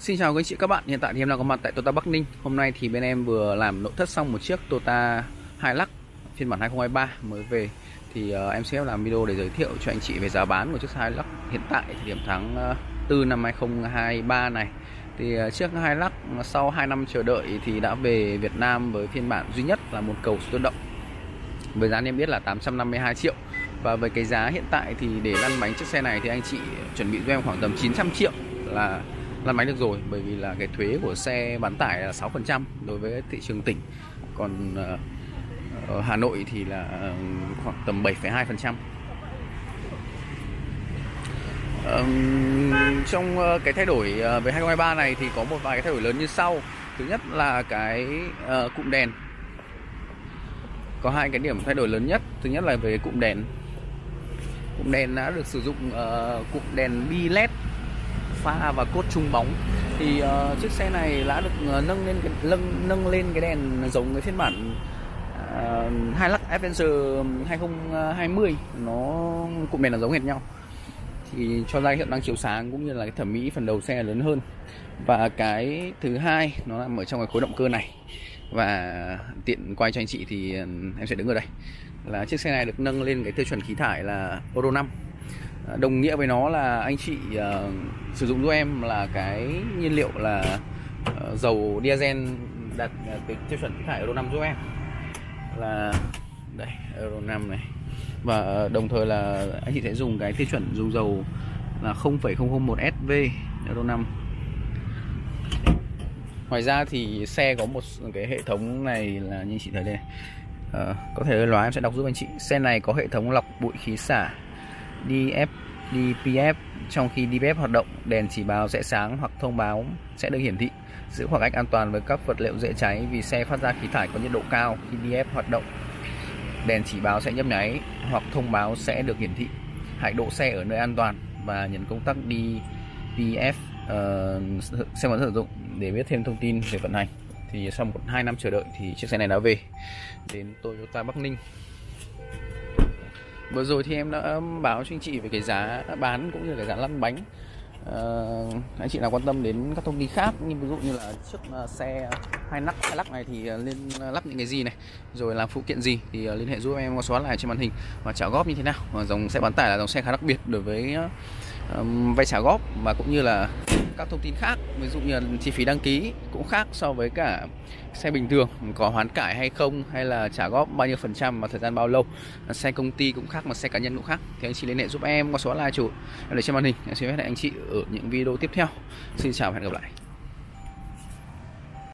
Xin chào quý anh chị các bạn, hiện tại thì em đang có mặt tại Toyota Bắc Ninh. Hôm nay thì bên em vừa làm nội thất xong một chiếc Toyota Hilux phiên bản 2023 mới về. Thì uh, em sẽ làm video để giới thiệu cho anh chị về giá bán của chiếc Hilux hiện tại thời điểm tháng ờ, uh, 4 năm 2023 này. Thì uh, chiếc Hilux sau 2 năm chờ đợi thì đã về Việt Nam với phiên bản duy nhất là một cầu tự động. Với giá niêm yết là 852 triệu. Và với cái giá hiện tại thì để lăn bánh chiếc xe này thì anh chị chuẩn bị cho em khoảng tầm 900 triệu là lăn bánh được rồi bởi vì là cái thuế của xe bán tải là 6% đối với thị trường tỉnh. Còn ờ, ở Hà Nội thì là ờ, khoảng tầm 7,2% Um, trong ờ, cái thay đổi về 2023 này thì có một vài cái thay đổi lớn như sau. Thứ nhất là cái uh, cụm đèn. Có hai cái điểm thay đổi lớn nhất. Thứ nhất là về cụm đèn. Cụm đèn đã được sử dụng uh, cụm đèn bi led pha và cốt trung bóng. Thì uh, chiếc xe này đã được uh, nâng lên cái, nâng nâng lên cái đèn giống cái phiên bản uh, Hilux Adventure 2020 nó cụm đèn là giống hệt nhau. Thì cho ra hiệu năng chiếu sáng cũng như là cái thẩm mỹ phần đầu xe lớn hơn. Và cái thứ hai nó nằm ở trong cái khối động cơ này. Và tiện quay cho anh chị thì em sẽ đứng ở đây. Là chiếc xe này được nâng lên cái tiêu chuẩn khí thải là Euro 5 đồng nghĩa với nó là anh chị uh, sử dụng giúp em là cái nhiên liệu là uh, dầu diesel đạt uh, cái tiêu chuẩn khí thải Euro 5 giúp em. Là đây Euro 5 này. Và đồng thời là anh chị sẽ dùng cái tiêu chuẩn dùng dầu là 0,001 SV Euro 5 ngoài ra thì xe có một cái hệ thống này là như chị thấy đây. Uh, có thể lóa em sẽ đọc giúp anh chị. Xe này có hệ thống lọc bụi khí xả. DF DPF trong khi DPF hoạt động đèn chỉ báo sẽ sáng hoặc thông báo sẽ được hiển thị. Giữ khoảng cách an toàn với các vật liệu dễ cháy vì xe phát ra khí thải có nhiệt độ cao khi Df hoạt động. Đèn chỉ báo sẽ nhấp nháy hoặc thông báo sẽ được hiển thị. Hãy đỗ xe ở nơi an toàn và nhấn công tắc DPF uh, ờ, xem vẫn sử dụng để biết thêm thông tin về vận hành. Thì sau một hai năm chờ đợi thì chiếc xe này đã về. Đến Toyota Bắc Ninh vừa rồi thì em đã um, báo cho anh chị về cái giá bán cũng như là cái giá lăn bánh. À, anh chị nào quan tâm đến các thông tin khác như ví dụ như là chiếc ờ, xe hai nắp hai lắc này thì nên lên lắp những cái gì này rồi làm phụ kiện gì thì liên hệ giúp em qua số lại trên màn hình và trả góp như thế nào. Và dòng xe bán tải là dòng xe khá đặc biệt đối với um, vay trả góp và cũng như là các thông tin khác, ví dụ như là chi phí đăng ký cũng khác so với cả xe bình thường, có hoán cải hay không, hay là trả góp bao nhiêu phần trăm và thời gian bao lâu. Xe công ty cũng khác, mà xe cá nhân cũng khác. Thì anh chị liên hệ giúp em qua số hotline chủ để trên màn hình. Em xin hẹn anh chị ở những video tiếp theo. Xin chào và hẹn gặp lại.